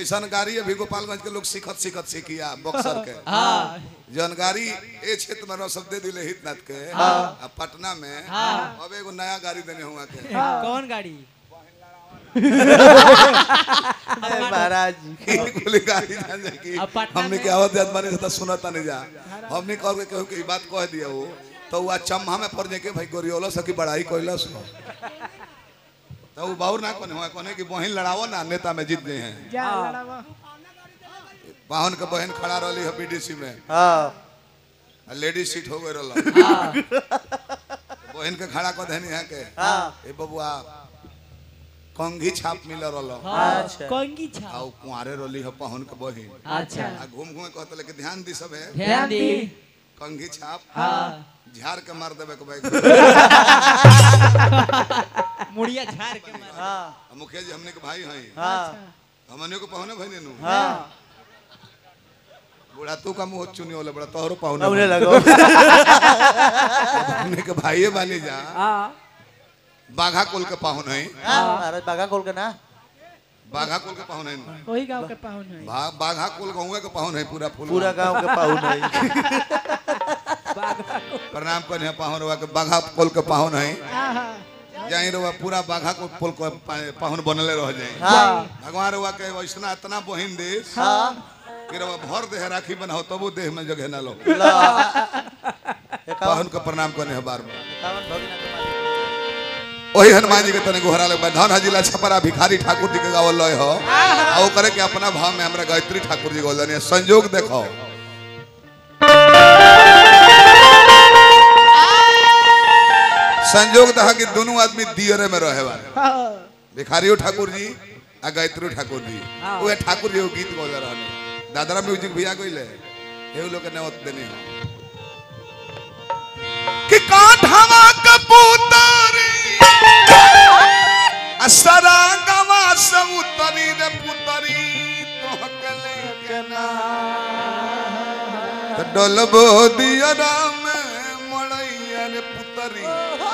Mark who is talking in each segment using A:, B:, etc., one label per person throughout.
A: ऐसा गाड़ी अभी गोपालगंज के लोग सीखत सीखत सीखिया बक्सर के।
B: हाँ।
A: जौन गाड़ी ए क्षेत्र में रह दे दिले हितनाथ के। आ पटना में। अब एगो नया गाड़ी देने हुआ के।
B: कौन गाड़ी?
C: महाराज
A: बोली गाड़ी जान जाए कि हमने
B: में-
A: के आवत जात माने तो सुनता नहीं जा। हमने कह के कहू के बात कह दिया वो। तो वो चम्हा में पड़ जाके भाई गोरियोला सकी बड़ाई कोइलस। तो वो बाउर ना कोने हुआ कोने कि बहन लड़ावो ना नेता में जीत गए हैं। पाहुन के बहन खड़ा रही है बीडीसी में।
C: हाँ।
A: लेडीज़ सीट हो गई रहा बहन के खड़ा कर देनी है के।
C: हाँ।
A: ए बबुआ कंघी छाप मिल रहा
C: अच्छा।
B: कंगी छा
A: आ उ कुंवारे रही है पाहुन के बहन।
B: अच्छा।
A: आ घूम घूम कहते लेकिन ध्यान दी सब है
B: ध्यान दी।
A: कंघी छाप।
B: हाँ।
A: झाड़ के मार देवे के भाई
B: मुड़िया झाड़ के मार।
C: हाँ।
A: मुखिया जी हमने के भाई हैं।
C: हाँ।
A: हमने को पाहुने भाई ने नु।
C: हाँ।
A: बूढ़ा तू का मुँह चुनी वाला बड़ा तोहरो पाहुने भाई।
C: लगो।
A: हमने के भाई है बानी जा।
B: हाँ।
A: बाघा कुल के पाहुन है।
C: हाँ महाराज बागा खोल के ना?
A: बाघा कुल के पाहुन है।
D: वही गाँव के पाहुन है।
A: बा- बाघा कुल गाँव के पाहुन है पूरा फूल।
C: पूरा गाँव के पाहुन है।
A: प्रणाम करने पाहुन के बाघा कुल के पाहुन है।
D: आहा
A: जाई रवा पूरा बाघा को कुल के पाहुन बनले रह जाए
C: हाँ।
A: भगवान रवा के वैसना इतना बहिन देश।
C: हाँ।
A: कि रवा भर देह राखी बनाओ तबो देह में जगह ना लो। पाहुन के प्रणाम करने है बार बार। वही हनुमान जी के तने गोहरा लग धन जिला छपरा भिखारी ठाकुर जी के गावल लय हो। आ वो करे के अपना भाव में हमरा गायत्री ठाकुर जी गोल दनी संजोग देखो। संजोग दहा कि दोनों आदमी दियरे में रहे वाले।
D: हाँ।
A: भिखारियो ठाकुर जी आ गायत्री ठाकुर जी वो ठाकुर जी गीत गोल रहने दादरा म्यूज़िक भैया हे लोग देने हो। कि काठवा कबूतरी समुतरी रे पुतरी तोहकले के ना तो डलबो दियरा में मड़ैया रे पुतरी।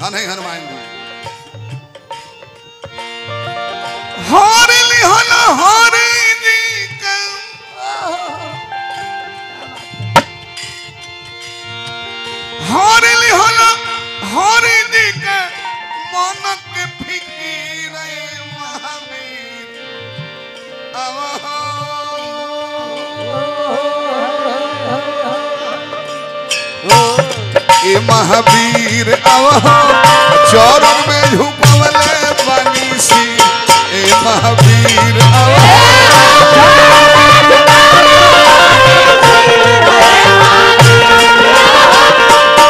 A: धन हनुमान जी हारे लिहन हारे जी हारे ए महावीर अवह चौरन में झुकवले बानी सी ए महावीर अवह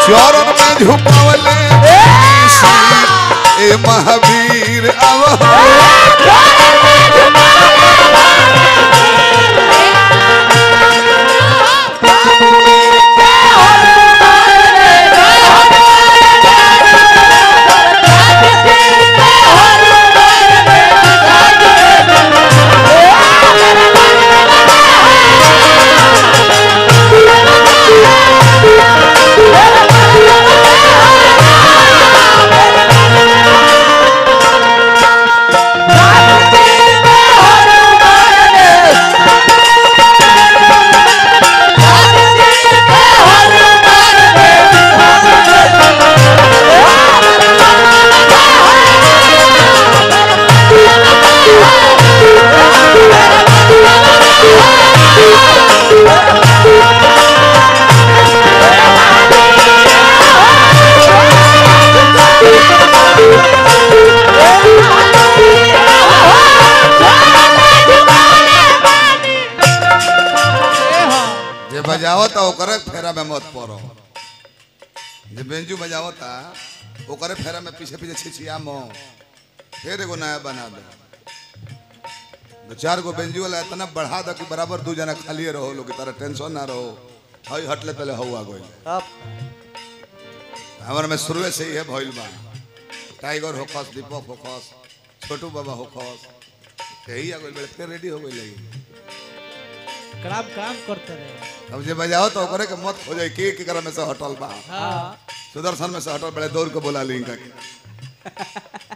A: चौरन में झुकवले ए महावीर अवह बजावता ओकरे फेरा में मत पड़ो। जे बेंजू बजावता ओकरे फेरा में पीछे पीछे छिछिया मो। फिर एगो नया बना दे। दो चार गो बेंजी वाला इतना बढ़ा दो कि बराबर दू जना खाली रहो लोग की तरह टेंशन ना रहो। हई हटले तले हवा गइल
C: अब।
A: हमारे में शुरुए से ही है भइल बा। टाइगर होकस दीपक होकस छोटू बाबा होकस यही आ गइल बेटे रेडी हो गइल
B: काम काम करते रहे।
A: अब जे बजाओ तो ओकरे के मत हो जाए के केकरा में से हटल बा?
B: हाँ।
A: सुदर्शन में से हटल बड़े दौड़ के बोला ली के।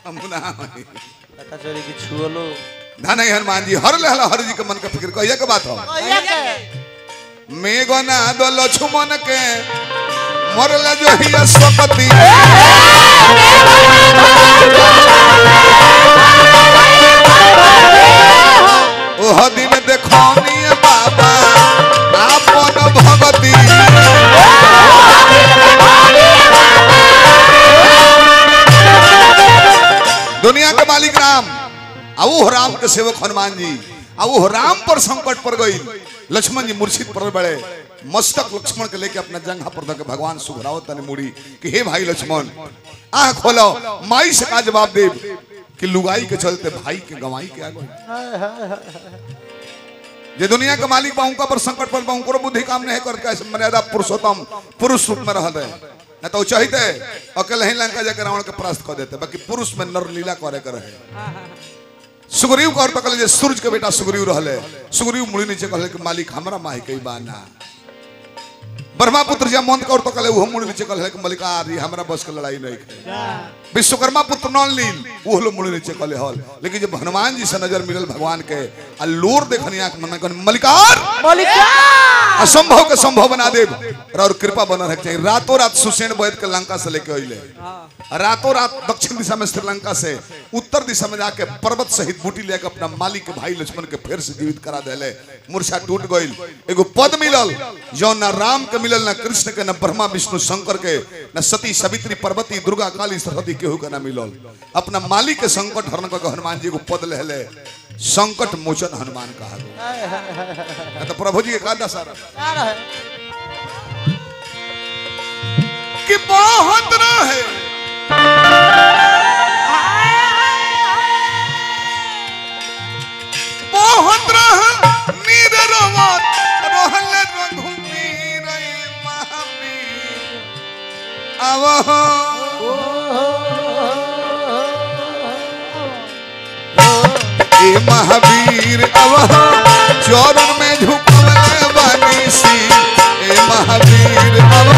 A: हम ना
C: पता चली कि छुअलो
A: धन है हनुमान जी हर लेहला हर जी के मन के फ़िक्र कहिया के बात हो? मेघना दो लक्ष्मण के मरल जो हिया स्वपति ओह दिन देखौनी। दुनिया के मालिक राम। आओ राम के सेवक हनुमान जी। आओ राम पर संकट पर गई। लक्ष्मण जी मूर्छित पर बड़े मस्तक लक्ष्मण के लेके अपना जंघा पर धके भगवान सुघराव तने मुड़ी कि हे भाई लक्ष्मण, आँख खोलो, माई से का जवाब दे? कि लुगाई के चलते भाई के गवाई के आ गई जे दुनिया के मालिक बा, उनका पर संकट पर बा उनको बुद्धि काम नहीं करके मर्यादा पुरुषोत्तम, पुरुष रूप में रहते न तो चाहते अकेले ही लंका जाकर रावण के परास्त कर देते बाकी पुरुष में नर लीला करे कर रहे सुग्रीव कहते सूर्य के बेटा सुग्रीव रहले। सुग्रीव मुड़ी नीचे कहले कि मालिक, हमारा माही कई बाना। ब्रह्मपुत्र जब मंद का अर्थ कहले मुड़ी नीचे कहले कि मलिकार ये हमरा बस के लड़ाई नहीं है विश्वकर्मा पुत्र नॉन लील वो लोग मुड़ी नीचे कहले हल। लेकिन जब हनुमान जी से नज़र मिलल भगवान के आ लोर देखनी आँख मन में कहनी, मलिकार असंभव के संभव बना दे और कृपा बना रखे चाहिए रातों रात सुसेन बैद के लंका से लेके अइले रातों रात दक्षिण दिशा में श्रीलंका से उत्तर दिशा में जाके पर्वत सहित बूटी लेके अपना मालिक के भाई लक्ष्मण के फिर से जीवित करा देले। मूर्छा टूट गईल एगो पद मिलल जो न राम के मिलल न कृष्ण के, न ब्रह्मा, विष्णु, शंकर के, न सती, सवित्री, पार्वती, दुर्गा, काली, सरस्वती, केहू के न मिलल। अपना मालिक के संकट हरण करके हनुमान जी एगो पद लेले संकट मोचन हनुमान कहा गो तो प्रभु जी के का दशा कि बहुत रहे। महावीर अब चौरन में झुकने वाली सी। ए महावीर अब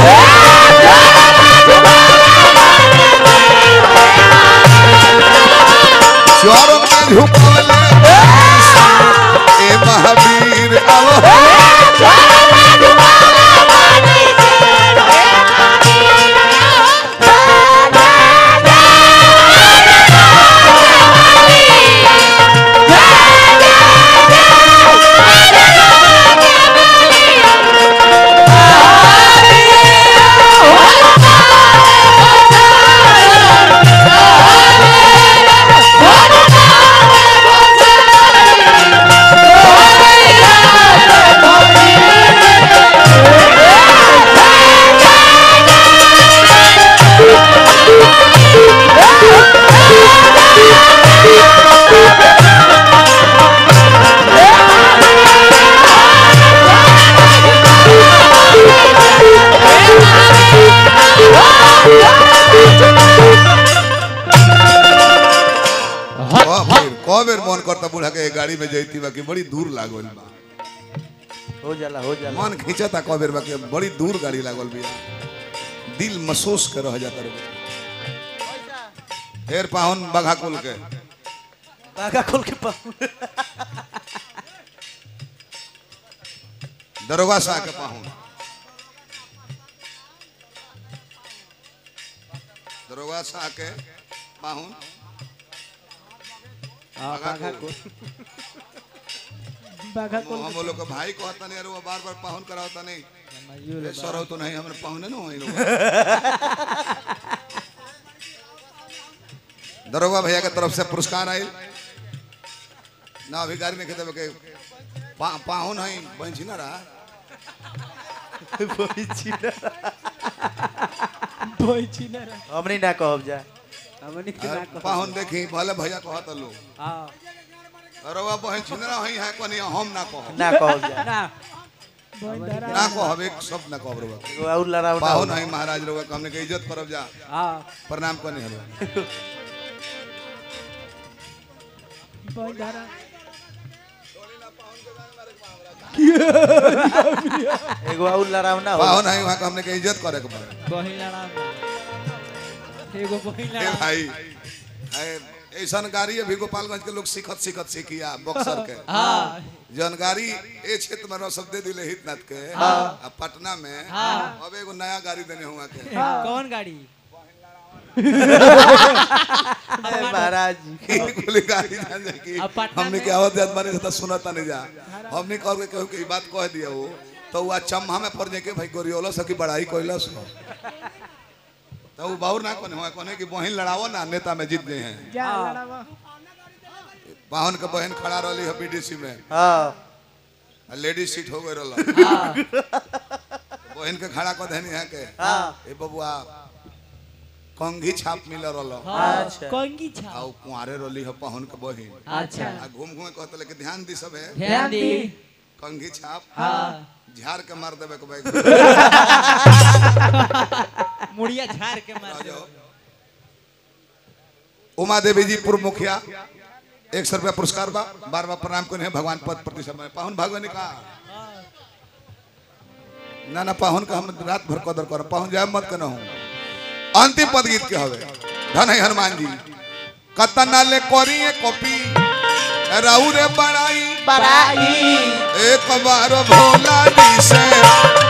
A: जैती बाकी बड़ी दूर लागल बा।
C: हो जाला हो जाला।
A: मन खींचता कौ बेर बाकी बड़ी दूर गाड़ी लागल बिया। दिल महसूस कर रह जाता रे फेर पाहुन बघा कुल के
C: बागा खोल के पाऊँ
A: दरोगा सा के पाहुन। दरोगा सा के पाहुन। बाघा
B: बाघा
A: को।
B: को बाघा को
A: हम लोग के भाई कहता नहीं अरे वो बार बार पाहुन करावता नहीं। सर तो नहीं हमने पाहुने न होई लोग। दरोगा भैया के तरफ़ से पुरस्कार आयल ना अधिकारी ने कहते के पा, पाहुन है बंची ना रहा।
B: बोई छिना रे
C: हमनी ना कहब जा।
B: हमनी के ना कहो
A: पाहुन देखी भले भैया कहता लोग
B: हाँ।
A: रवा बहन छिंदरा हई है कोनी हम ना कह
C: ना कहल
B: ना।
A: ना कहब एक शब्द ना कहब रवा
C: और लड़ावना
A: पाहुन
C: होला।
A: हई महाराज रवा हमने के इज़्ज़त करब जा।
B: हाँ।
A: प्रणाम करनी हलो
B: बहन धारा
C: एगो और लड़ावना होला।
A: पाहुन हई वहाँ के हमने के इज़्ज़त करे के
B: बहन लड़ा एगो बहन
A: ए
B: लड़ा
A: भाई। ए, ऐसन गाड़ी अभी गोपालगंज के लोग सीखत सीखत सीखिया बक्सर के।
B: हाँ।
A: जौन गाड़ी ए क्षेत्र में सब दे दिले हितनाथ के आ पटना में अब एगो नया गाड़ी देने हुआ के।
B: कौन गाड़ी?
C: महाराज।
A: ई गाड़ी जान जा की हमने के आवत जात माने तो सुनता नहीं जा। हमने कह के कहू के बात कह दिया वो तो वो चम्मा में पड़ जाए के भाई गोरियोला सकी बड़ाई कोइला सुनो तो वो बाउर ना कोने हुआ कोने की बहन लड़ावो ना नेता में जीत गए हैं।
B: लड़ावा।
A: पाहुन के बहन खड़ा रही है बीडीसी में।
C: हाँ।
A: लेडीज़ सीट हो गई रहा बहन के खड़ा कर देनी है के
C: हाँ।
A: ए बबुआ कंघी छाप मिल रहा
C: अच्छा।
B: कंगी
A: आ
B: छा
A: उ कुंवारे रही है पाहुन के बहन।
B: अच्छा।
A: आ घूम घूम कहते लेके ध्यान दी सब है
B: ध्यान दी।
A: कंघी छाप।
B: हाँ।
A: झाड़ के मार देवे के बैग
B: मुड़िया झाड़ के मार
A: उमा देवी जी पूर्व मुखिया एक सौ रुपया पुरस्कार बा बार बार प्रणाम करने भगवान पद प्रति समय। पाहुन भगवान का ना ना पाहुन का हम रात भर कदर कर। पाहुन जाए मत के हूँ। अंतिम पद गीत के हवे? धन है हनुमान जी। कतना ले करी कॉपी। राउ रे बड़ाई।
C: बड़ाई।
A: एक बार भोला जी से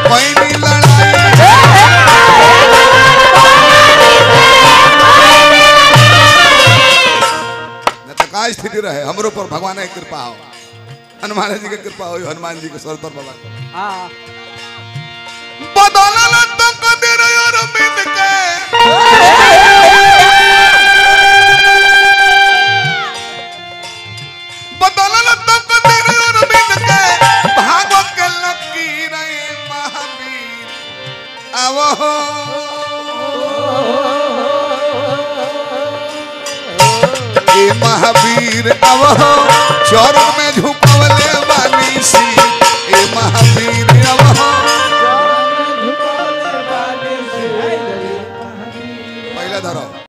A: पैनी लड़ाई। स्थिति रहे। हमरो पर भगवान की कृपा हो। हनुमान जी की कृपा हो हनुमान जी के सर पर बाबा के। आवो चरण में झुका